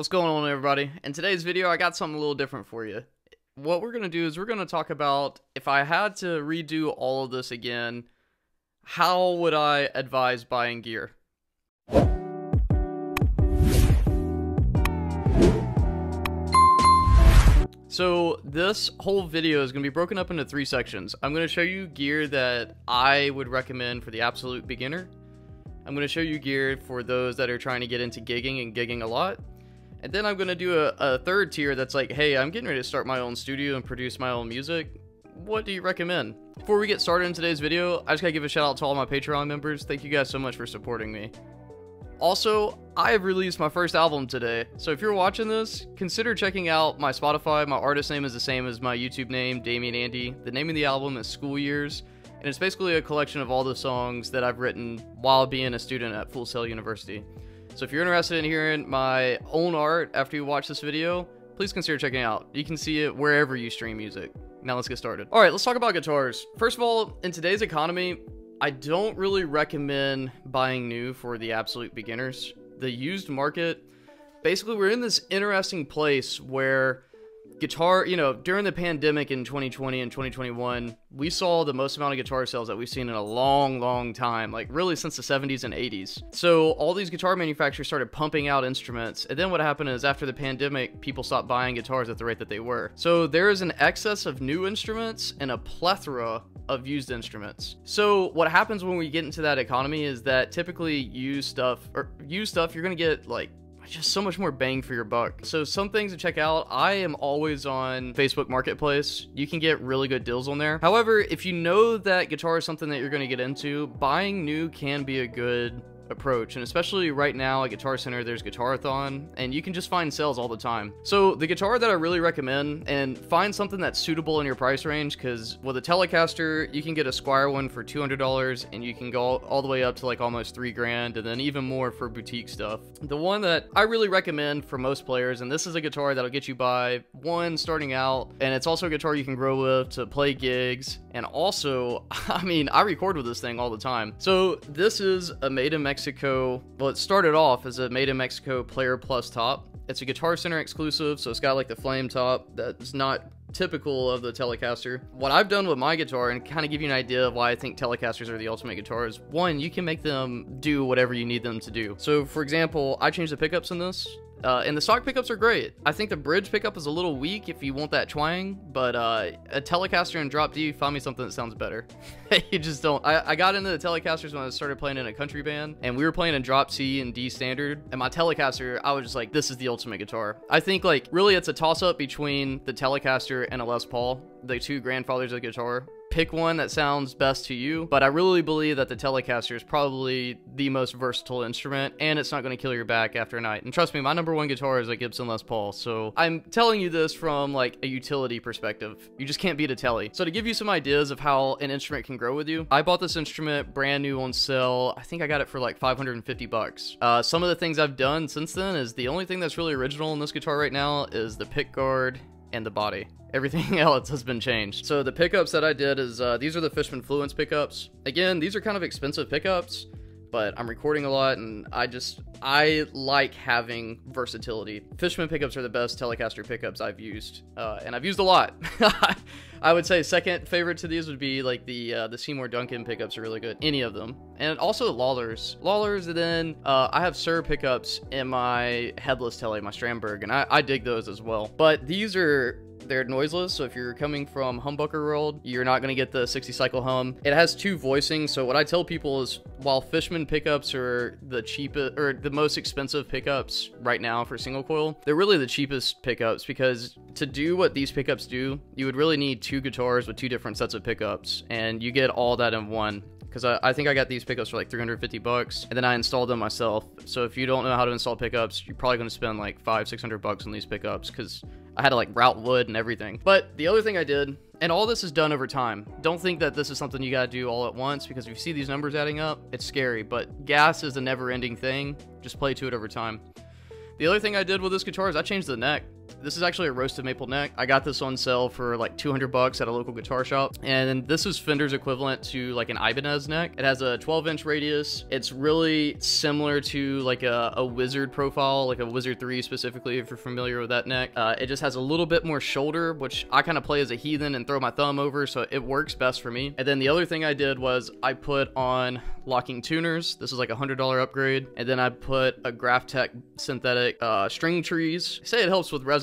What's going on everybody? In today's video I got something a little different for you. What we're going to do is we're going to talk about if I had to redo all of this again, how would I advise buying gear? So this whole video is going to be broken up into three sections. I'm going to show you gear that I would recommend for the absolute beginner. I'm going to show you gear for those that are trying to get into gigging and gigging a lot. And then I'm to do a, a third tier that's like, hey, I'm getting ready to start my own studio and produce my own music. What do you recommend? Before we get started in today's video, I just gotta give a shout out to all my Patreon members. Thank you guys so much for supporting me. Also, I have released my first album today, so if you're watching this, consider checking out my Spotify. My artist name is the same as my YouTube name, Damion Andy. The name of the album is School Years, and it's basically a collection of all the songs that I've written while being a student at Full Sail University. So if you're interested in hearing my own art after you watch this video, please consider checking out. You can see it wherever you stream music. Now let's get started. All right, let's talk about guitars. First of all, in today's economy, I don't really recommend buying new for the absolute beginners. The used market, basically, we're in this interesting place where guitar, you know, during the pandemic in 2020 and 2021, we saw the most amount of guitar sales that we've seen in a long, long time, like really since the 70s and 80s. So all these guitar manufacturers started pumping out instruments. And then what happened is after the pandemic, people stopped buying guitars at the rate that they were. So there is an excess of new instruments and a plethora of used instruments. So what happens when we get into that economy is that typically used stuff or used stuff you're going to get like just so much more bang for your buck. So some things to check out, I am always on Facebook Marketplace. You can get really good deals on there. However, if you know that guitar is something that you're going to get into, buying new can be a good approach and especially right now at guitar center there's guitarathon and you can just find sales all the time. So the guitar that i really recommend and find something that's suitable in your price range because with a telecaster you can get a Squier one for $200 and you can go all the way up to like almost three grand and then even more for boutique stuff. The one that i really recommend for most players and this is a guitar that'll get you by one starting out and it's also a guitar you can grow with to play gigs and also i mean i record with this thing all the time. So this is a made in mexico Mexico. Well, it started off as a made in Mexico Player Plus top. It's a Guitar Center exclusive, so it's got like the flame top that's not typical of the Telecaster. What I've done with my guitar and kind of give you an idea of why I think Telecasters are the ultimate guitars, one, you can make them do whatever you need them to do. So for example, I changed the pickups in this uh, and the stock pickups are great. I think the bridge pickup is a little weak if you want that twang, but uh, a Telecaster and Drop D, find me something that sounds better. you just don't. I, I, got into the Telecasters when I started playing in a country band, and we were playing in Drop C and D standard. And my Telecaster, I was just like, this is the ultimate guitar. I think like really it's a toss up between the Telecaster and a Les Paul, the two grandfathers of guitar pick one that sounds best to you, but I really believe that the Telecaster is probably the most versatile instrument, and it's not going to kill your back after a night. And trust me, my number one guitar is a Gibson Les Paul, so I'm telling you this from like a utility perspective. You just can't beat a Telly. So to give you some ideas of how an instrument can grow with you, I bought this instrument brand new on sale. I think I got it for like 550 bucks. Uh, some of the things I've done since then is the only thing that's really original in this guitar right now is the pick guard and the body. Everything else has been changed. So the pickups that I did is, uh, these are the Fishman Fluence pickups. Again, these are kind of expensive pickups, but I'm recording a lot and I just, I like having versatility. Fishman pickups are the best Telecaster pickups I've used, uh, and I've used a lot. I would say second favorite to these would be like the uh, the Seymour Duncan pickups are really good. Any of them, and also Lollars. Lollars, and then uh, I have Suhr pickups in my headless Tele, my Strandberg, and I, I dig those as well. But these are they're noiseless, so if you're coming from humbucker world, you're not going to get the 60 cycle hum. It has two voicings, so what I tell people is while Fishman pickups are the cheapest or the most expensive pickups right now for single coil, they're really the cheapest pickups because to do what these pickups do, you would really need two guitars with two different sets of pickups, and you get all that in one because I, I, think I got these pickups for like 350 bucks and then I installed them myself. So if you don't know how to install pickups, you're probably going to spend like five, 600 bucks on these pickups because I had to like route wood and everything. But the other thing I did, and all this is done over time. Don't think that this is something you got to do all at once because if you see these numbers adding up, it's scary. But gas is a never ending thing. Just play to it over time. The other thing I did with this guitar is I changed the neck. This is actually a roasted maple neck. I got this on sale for like 200 bucks at a local guitar shop. And this is Fender's equivalent to like an Ibanez neck. It has a 12 inch radius. It's really similar to like a, a Wizard profile, like a Wizard 3 specifically, if you're familiar with that neck. Uh, it just has a little bit more shoulder, which I kind of play as a heathen and throw my thumb over, so it works best for me. And then the other thing I did was I put on locking tuners. This is like a $100 upgrade. And then I put a Graph Tech synthetic uh, string trees. say it helps with resonance.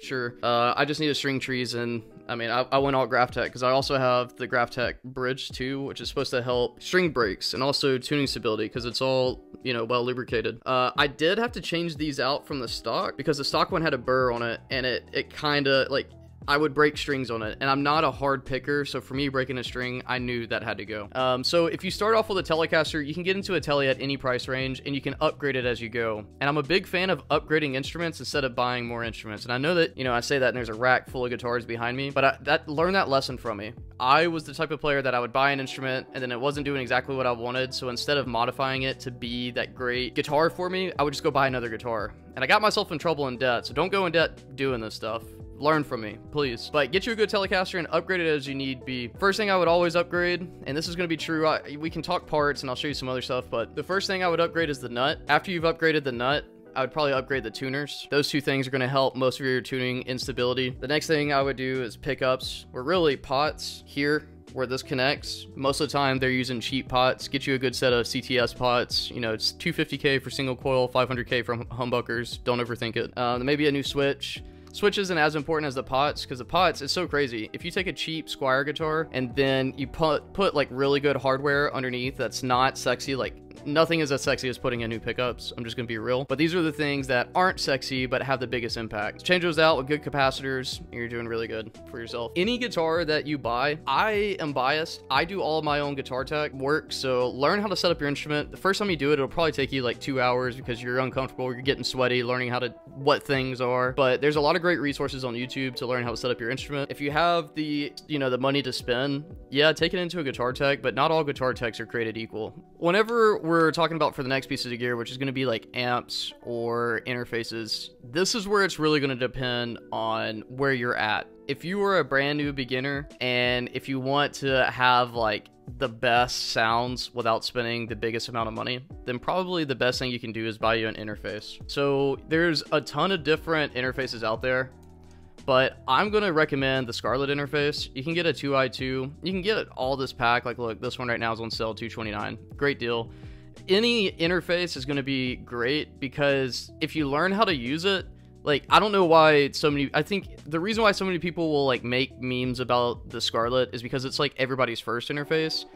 Sure. Uh, I just need a string trees and I mean, I, I went all graph tech because I also have the graph tech Bridge too, which is supposed to help string breaks and also tuning stability because it's all, you know, well lubricated. Uh, I did have to change these out from the stock because the stock one had a burr on it and it, it kind of, like, I would break strings on it, and I'm not a hard picker, so for me, breaking a string, I knew that had to go. Um, so if you start off with a Telecaster, you can get into a Tele at any price range, and you can upgrade it as you go. And I'm a big fan of upgrading instruments instead of buying more instruments. And I know that, you know, I say that and there's a rack full of guitars behind me, but I, that learn that lesson from me. I was the type of player that I would buy an instrument, and then it wasn't doing exactly what I wanted, so instead of modifying it to be that great guitar for me, I would just go buy another guitar. And I got myself in trouble in debt, so don't go in debt doing this stuff learn from me, please. But get you a good Telecaster and upgrade it as you need be. First thing I would always upgrade, and this is going to be true, I, we can talk parts and I'll show you some other stuff, but the first thing I would upgrade is the nut. After you've upgraded the nut, I would probably upgrade the tuners. Those two things are going to help most of your tuning instability. The next thing I would do is pickups, or really pots here where this connects. Most of the time they're using cheap pots. Get you a good set of CTS pots. You know, it's 250k for single coil, 500k from humbuckers. Don't overthink it. Uh, maybe a new switch. Switch isn't as important as the pots because the pots is so crazy. If you take a cheap Squier guitar and then you put put like really good hardware underneath that's not sexy, like nothing is as sexy as putting in new pickups. I'm just gonna be real. But these are the things that aren't sexy but have the biggest impact. Change those out with good capacitors, you're doing really good for yourself. Any guitar that you buy, I am biased. I do all my own guitar tech work, so learn how to set up your instrument. The first time you do it, it'll probably take you like two hours because you're uncomfortable, you're getting sweaty, learning how to what things are. But there's a lot of great resources on YouTube to learn how to set up your instrument. If you have the, you know, the money to spend, yeah, take it into a guitar tech, but not all guitar techs are created equal. Whenever we're talking about for the next pieces of gear, which is going to be like amps or interfaces, this is where it's really going to depend on where you're at. If you are a brand new beginner and if you want to have like the best sounds without spending the biggest amount of money, then probably the best thing you can do is buy you an interface. So there's a ton of different interfaces out there but I'm going to recommend the Scarlett interface. You can get a 2i2. You can get all this pack. Like, look, this one right now is on sale, 229. Great deal. Any interface is going to be great because if you learn how to use it, like I don't know why so many I think the reason why so many people will like make memes about the Scarlett is because it's like everybody's first interface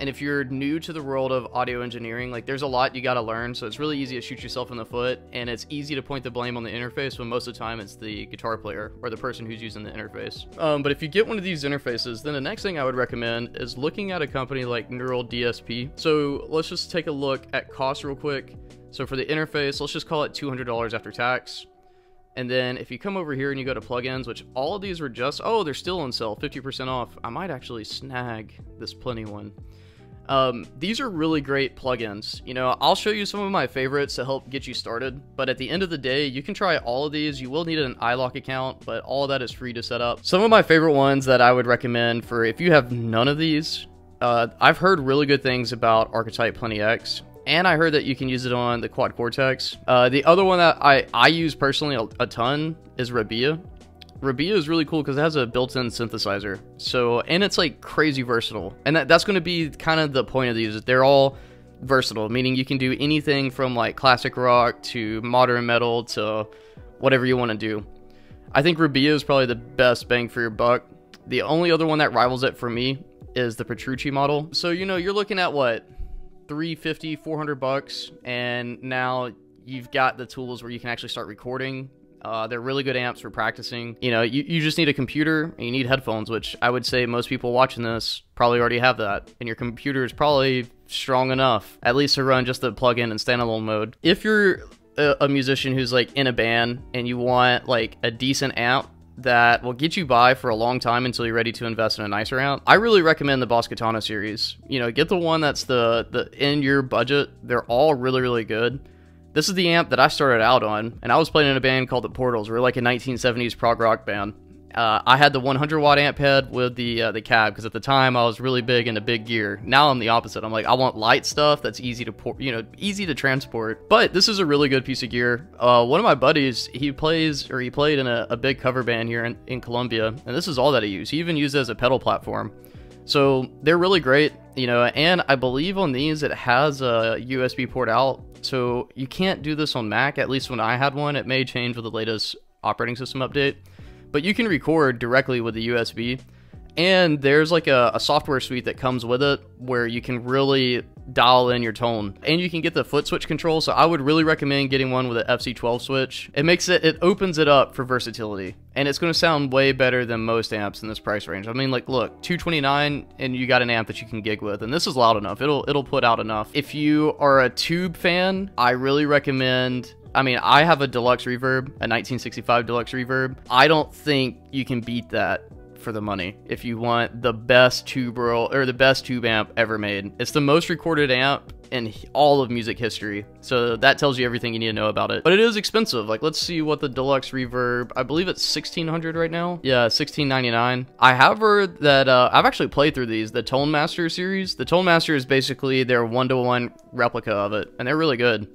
and if you're new to the world of audio engineering, like there's a lot you got to learn. So it's really easy to shoot yourself in the foot, and it's easy to point the blame on the interface when most of the time it's the guitar player or the person who's using the interface. Um, but if you get one of these interfaces, then the next thing I would recommend is looking at a company like Neural DSP. So let's just take a look at cost real quick. So for the interface, let's just call it $200 after tax. And then if you come over here and you go to plugins, which all of these were just, oh, they're still on sale, 50% off. I might actually snag this Plini one. Um, these are really great plugins. You know, I'll show you some of my favorites to help get you started, but at the end of the day, you can try all of these. You will need an iLok account, but all of that is free to set up. Some of my favorite ones that I would recommend for if you have none of these, uh, I've heard really good things about Archetype Plini X, and I heard that you can use it on the Quad Cortex. Uh, the other one that I, I use personally a, a ton is Rabea. Rabea is really cool because it has a built-in synthesizer. So, and it's like crazy versatile. And that, that's going to be kind of the point of these. They're all versatile, meaning you can do anything from like classic rock to modern metal to whatever you want to do. I think Rabea is probably the best bang for your buck. The only other one that rivals it for me is the Petrucci model. So, you know, you're looking at what? 350, 400 bucks and now you've got the tools where you can actually start recording uh, they're really good amps for practicing. You know, you, you just need a computer and you need headphones, which I would say most people watching this probably already have that. And your computer is probably strong enough, at least to run just the plug-in and standalone mode. If you're a, a musician who's like in a band and you want like a decent amp that will get you by for a long time until you're ready to invest in a nicer amp. I really recommend the Boss Katana series. You know, get the one that's the the in your budget. They're all really really good. This is the amp that I started out on, and I was playing in a band called the Portals. We are like a 1970s prog rock band. Uh, I had the 100 watt amp head with the uh, the cab because at the time I was really big into big gear. Now I'm the opposite. I'm like I want light stuff that's easy to pour, you know, easy to transport. But this is a really good piece of gear. Uh, one of my buddies, he plays or he played in a, a big cover band here in, in Colombia, and this is all that he used. He even used it as a pedal platform. So they're really great, you know, and I believe on these it has a USB port out. So you can't do this on Mac, at least when I had one. It may change with the latest operating system update but you can record directly with the USB. And there's like a, a, software suite that comes with it where you can really dial in your tone. And you can get the foot switch control. So I would really recommend getting one with an FC12 switch. It makes it, it opens it up for versatility. And it's going to sound way better than most amps in this price range. I mean, like, look, 229 and you got an amp that you can gig with. And this is loud enough. It'll, it'll put out enough. If you are a tube fan, I really recommend I mean, I have a deluxe reverb, a 1965 deluxe reverb. I don't think you can beat that for the money if you want the best tube roll or the best tube amp ever made. It's the most recorded amp in all of music history. So that tells you everything you need to know about it. But it is expensive. Like let's see what the deluxe reverb, I believe it's 1600 right now. Yeah, 1699. I have heard that uh, I've actually played through these, the Tone Master series. The Tone Master is basically their one-to-one -one replica of it and they're really good.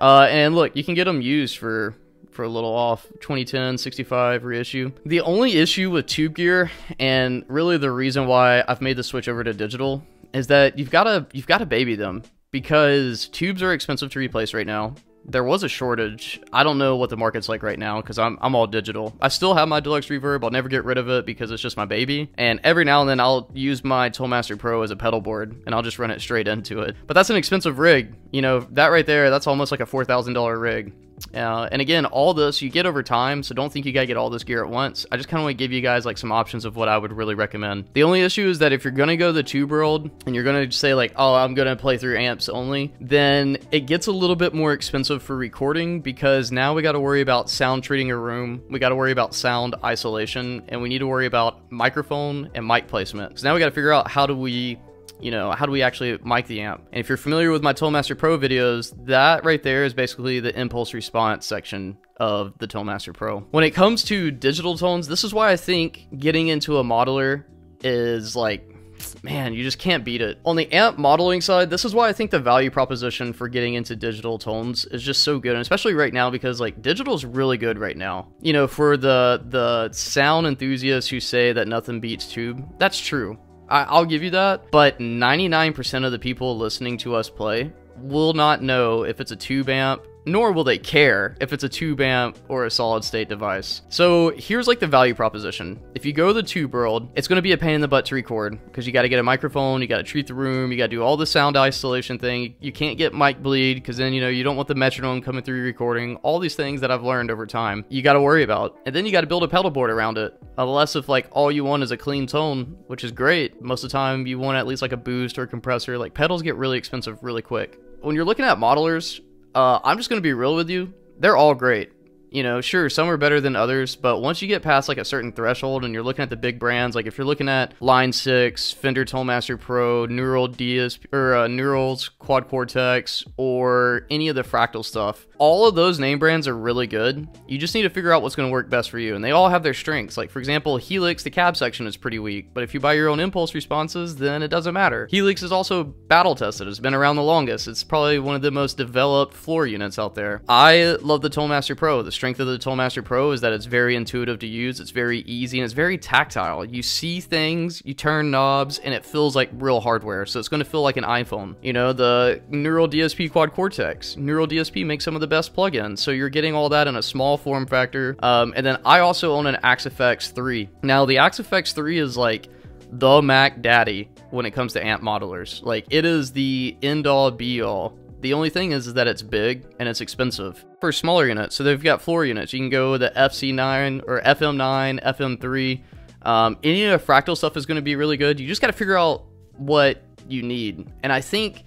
Uh, and look, you can get them used for for a little off 2010 65 reissue. The only issue with Tube Gear, and really the reason why I've made the switch over to digital, is that you've got to you've got to baby them because tubes are expensive to replace right now there was a shortage. I don't know what the market's like right now because I'm, I'm all digital. I still have my deluxe reverb. I'll never get rid of it because it's just my baby. And every now and then I'll use my Tone Master Pro as a pedal board and I'll just run it straight into it. But that's an expensive rig. You know, that right there, that's almost like a $4,000 rig. Uh, and again, all this you get over time, so don't think you gotta get all this gear at once. I just kind of want to give you guys like some options of what I would really recommend. The only issue is that if you're gonna go the tube world and you're gonna say like, oh, I'm gonna play through amps only, then it gets a little bit more expensive for recording because now we got to worry about sound treating a room, we got to worry about sound isolation, and we need to worry about microphone and mic placement. So now we got to figure out how do we you know, how do we actually mic the amp? And if you're familiar with my Tone Master Pro videos, that right there is basically the impulse response section of the Tone Master Pro. When it comes to digital tones, this is why I think getting into a modeler is like man, you just can't beat it. On the amp modeling side, this is why I think the value proposition for getting into digital tones is just so good, and especially right now because like digital is really good right now. You know, for the the sound enthusiasts who say that nothing beats tube, that's true. I, will give you that. But 99% of the people listening to us play will not know if it's a tube amp nor will they care if it's a tube amp or a solid state device. So here's like the value proposition. If you go the tube world, it's to be a pain in the butt to record because you got to get a microphone, you got to treat the room, you got to do all the sound isolation thing. You can't get mic bleed because then, you know, you don't want the metronome coming through your recording. All these things that I've learned over time, you got to worry about. And then you got to build a pedal board around it. Unless if like all you want is a clean tone, which is great. Most of the time you want at least like a boost or a compressor. Like pedals get really expensive really quick. When you're looking at modelers, uh, I'm just gonna be real with you. They're all great. You know, sure, some are better than others, but once you get past like a certain threshold and you're looking at the big brands, like if you're looking at Line 6, Fender Tone Master Pro, Neural DSP, or uh, Neurals Quad Cortex, or any of the Fractal stuff, all of those name brands are really good. You just need to figure out what's going to work best for you. And they all have their strengths. Like, for example, Helix, the cab section is pretty weak. But if you buy your own impulse responses, then it doesn't matter. Helix is also battle tested. It's been around the longest. It's probably one of the most developed floor units out there. I love the Tone Master Pro. The strength of the Tone Master Pro is that it's very intuitive to use. It's very easy and it's very tactile. You see things, you turn knobs, and it feels like real hardware. So it's going to feel like an iPhone. You know, the Neural DSP Quad Cortex. Neural DSP makes some of the best plugins. So you're getting all that in a small form factor. Um, and then I also own an Axe-Fx 3. Now the Axe-Fx 3 is like the Mac Daddy when it comes to amp modelers. Like it is the end all be all. The only thing is, is that it's big and it's expensive for smaller units. So they've got floor units. You can go with the FC9 or FM9, FM3. Um, any of the fractal stuff is going to be really good. You just got to figure out what you need. And I think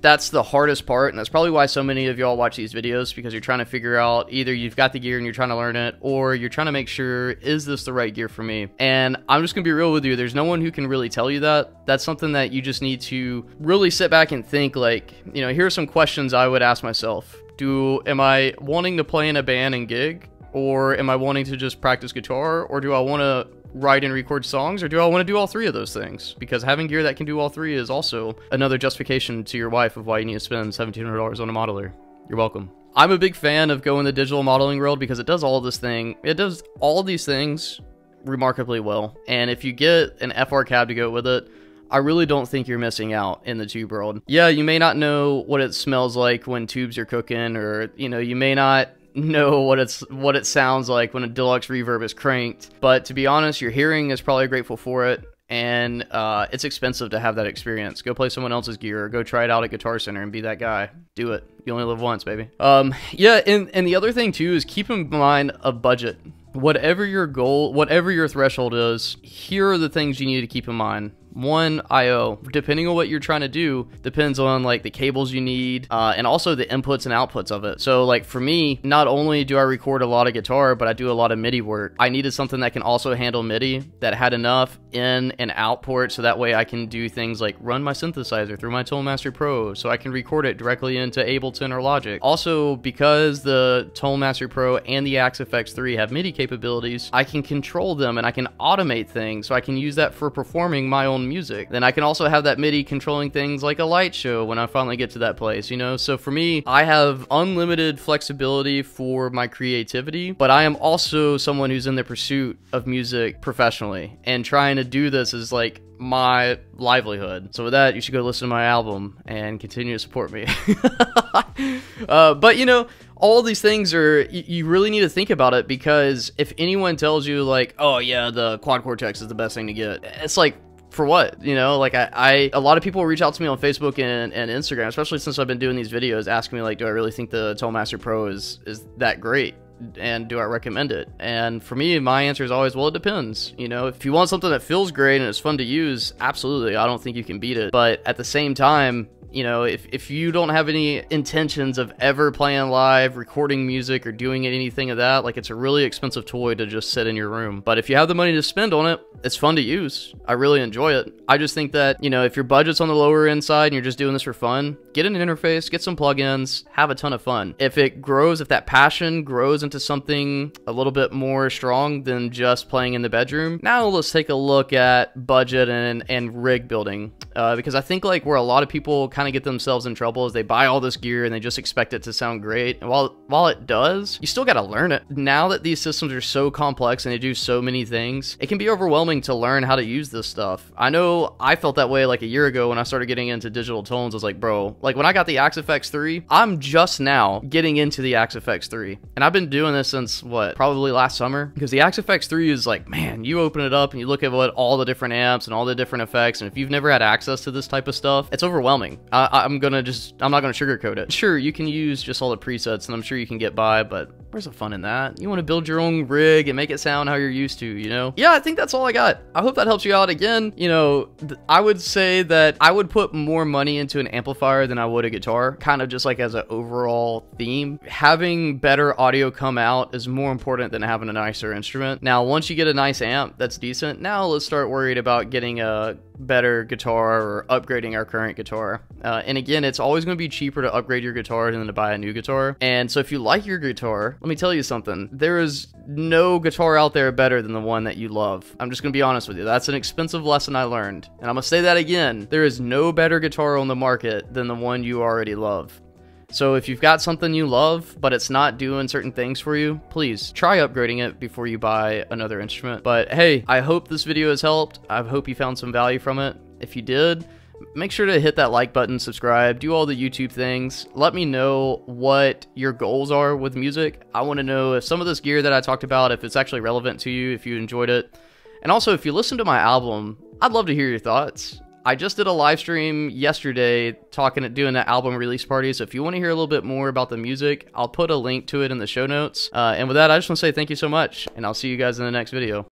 that's the hardest part, and that's probably why so many of y'all watch these videos because you're trying to figure out either you've got the gear and you're trying to learn it, or you're trying to make sure is this the right gear for me. And I'm just gonna be real with you. There's no one who can really tell you that. That's something that you just need to really sit back and think. Like, you know, here are some questions I would ask myself. Do am I wanting to play in a band and gig? Or am I wanting to just practice guitar? Or do I want to write and record songs, or do I want to do all three of those things? Because having gear that can do all three is also another justification to your wife of why you need to spend $1,700 on a modeler. You're welcome. I'm a big fan of going the digital modeling world because it does all this thing. It does all these things remarkably well. And if you get an FR cab to go with it, I really don't think you're missing out in the tube world. Yeah, you may not know what it smells like when tubes are cooking, or you know, you may not know what it's what it sounds like when a deluxe reverb is cranked. But to be honest, your hearing is probably grateful for it, and uh, it's expensive to have that experience. Go play someone else's gear, or go try it out at Guitar Center and be that guy. Do it. You only live once, baby. Um, yeah, and and the other thing too is keep in mind a budget. Whatever your goal, whatever your threshold is, here are the things you need to keep in mind one IO. Depending on what you're trying to do, depends on like the cables you need uh, and also the inputs and outputs of it. So like for me, not only do I record a lot of guitar, but I do a lot of MIDI work. I needed something that can also handle MIDI that had enough in and out ports so that way I can do things like run my synthesizer through my Master Pro so I can record it directly into Ableton or Logic. Also, because the Master Pro and the Axe-FX 3 have MIDI capabilities, I can control them and I can automate things so I can use that for performing my own music. Then I can also have that MIDI controlling things like a light show when I finally get to that place, you know? So for me, I have unlimited flexibility for my creativity, but I am also someone who's in the pursuit of music professionally and trying to do this is like my livelihood. So with that, you should go listen to my album and continue to support me. uh, but you know, all these things are you really need to think about it because if anyone tells you like, oh yeah, the quad cortex is the best thing to get, it's like for what you know like I, I a lot of people reach out to me on facebook and, and instagram especially since i've been doing these videos asking me like do i really think the Master pro is is that great and do I recommend it? And for me, my answer is always, well, it depends. You know, if you want something that feels great and it's fun to use, absolutely, I don't think you can beat it. But at the same time, you know, if, if you don't have any intentions of ever playing live, recording music, or doing anything of that, like it's a really expensive toy to just sit in your room. But if you have the money to spend on it, it's fun to use. I really enjoy it. I just think that, you know, if your budget's on the lower end side and you're just doing this for fun, get an interface, get some plugins, have a ton of fun. If it grows, if that passion grows into something a little bit more strong than just playing in the bedroom, now let's take a look at budget and, and rig building. Uh, because I think like where a lot of people kind of get themselves in trouble is they buy all this gear and they just expect it to sound great. And while while it does, you still got to learn it. Now that these systems are so complex and they do so many things, it can be overwhelming to learn how to use this stuff. I know I felt that way like a year ago when I started getting into digital tones. I was like, bro, like when I got the Axe-FX 3, I'm just now getting into the Axe-FX 3. And I've been doing this since what, probably last summer? Because the Axe-FX 3 is like, man, you open it up and you look at what all the different amps and all the different effects. And if you've never had access to this type of stuff, it's overwhelming. I, I'm gonna just, I'm not gonna sugarcoat it. Sure, you can use just all the presets and I'm sure you can get by, but where's the fun in that? You want to build your own rig and make it sound how you're used to, you know? Yeah, I think that's all I got. I hope that helps you out. Again, you know, I would say that I would put more money into an amplifier than I would a guitar, kind of just like as an overall theme. Having better audio come out is more important than having a nicer instrument. Now, once you get a nice amp that's decent, now let's start worried about getting a better guitar or upgrading our current guitar. Uh, and again, it's always going to be cheaper to upgrade your guitar than to buy a new guitar. And so if you like your guitar, let me tell you something. There is no guitar out there better than the one that you love. I'm just going to be honest with you. That's an expensive lesson I learned. And I'm going to say that again. There is no better guitar on the market than the one you already love. So if you've got something you love, but it's not doing certain things for you, please try upgrading it before you buy another instrument. But hey, I hope this video has helped. I hope you found some value from it. If you did, make sure to hit that like button, subscribe, do all the YouTube things. Let me know what your goals are with music. I want to know if some of this gear that I talked about, if it's actually relevant to you, if you enjoyed it. And also, if you listen to my album, I'd love to hear your thoughts. I just did a live stream yesterday talking at doing an album release party. So if you want to hear a little bit more about the music, I'll put a link to it in the show notes. Uh, and with that, I just want to say thank you so much, and I'll see you guys in the next video.